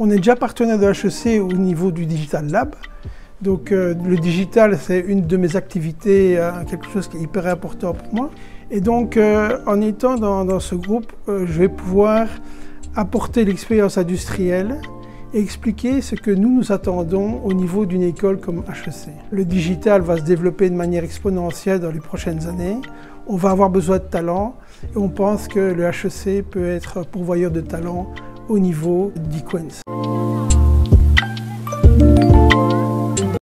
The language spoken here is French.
On est déjà partenaire de HEC au niveau du Digital Lab. Donc euh, le digital, c'est une de mes activités, euh, quelque chose qui est hyper important pour moi. Et donc euh, en étant dans, ce groupe, je vais pouvoir apporter l'expérience industrielle et expliquer ce que nous nous attendons au niveau d'une école comme HEC. Le digital va se développer de manière exponentielle dans les prochaines années. On va avoir besoin de talents et on pense que le HEC peut être pourvoyeur de talents au niveau d'Equens.